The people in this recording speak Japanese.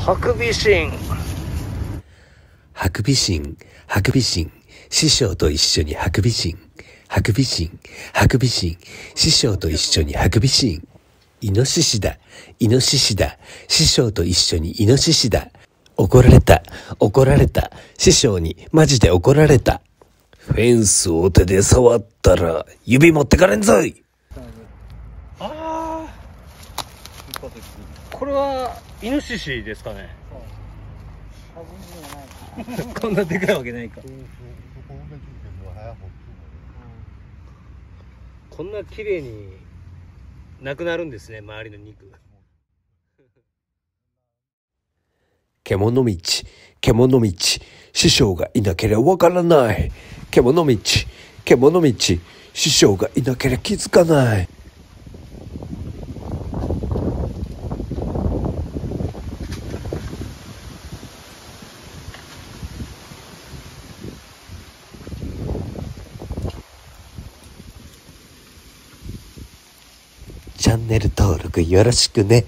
ハクビシン。ハクビシン、ハクビシン、師匠と一緒にハクビシン、ハクビシン、ハクビシン、師匠と一緒にハクビシン。イノシシだ、イノシシだ、師匠と一緒にイノシシだ。怒られた、怒られた、師匠にマジで怒られた。フェンスを手で触ったら指持ってかれんぞいこれは、イノシシですかね。こんなでかいわけないか。こんな綺麗になくなるんですね、周りの肉。獣道、獣道、師匠がいなければわからない。獣道、獣道、師匠がいなければ気づかない。チャンネル登録よろしくね。